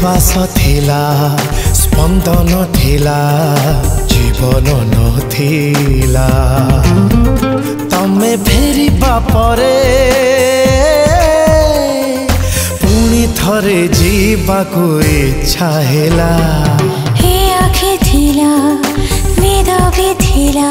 श्वास थेला ମନ୍ଦନ ଥିଲା ଜୀବନ ନଥିଲା ତମେ ଫେରିବା ପରେ ପୁଣି ଥରେ ଯିବାକୁ ଇଚ୍ଛା ହେଲା ହେ ଆଖି ଥିଲା ନିଦ ବି ଥିଲା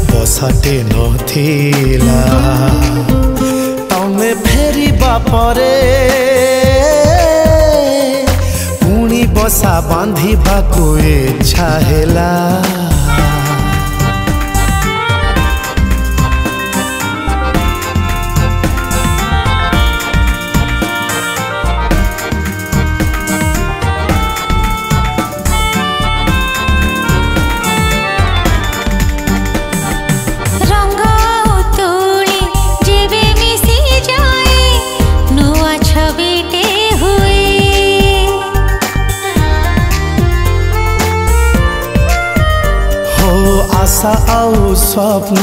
ବସାଟେ ନଥିଲା ତମେ ଫେରିବା ପରେ ପୁଣି ବସା ବାନ୍ଧିବାକୁ ଇଚ୍ଛା ହେଲା আশা আউ স্বপ্ন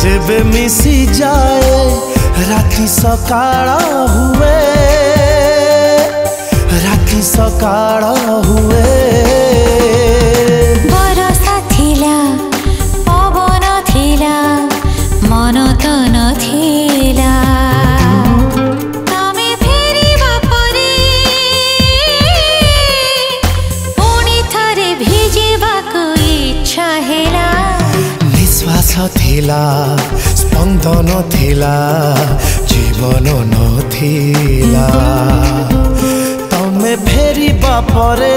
যেবে মিশি যায় রাখি সকাল হুয়ে রাখি সকাল হুয়ে বরসা থিলা পবন থিলা মন তো নথিলা ଥିଲା ସ୍ପନ୍ଦନ ଥିଲା ଜୀବନ ନଥିଲା ତମେ ଫେରିବା ପରେ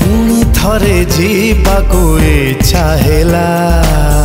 ପୁଣି ଥରେ ଯିବାକୁ ଇଚ୍ଛା ହେଲା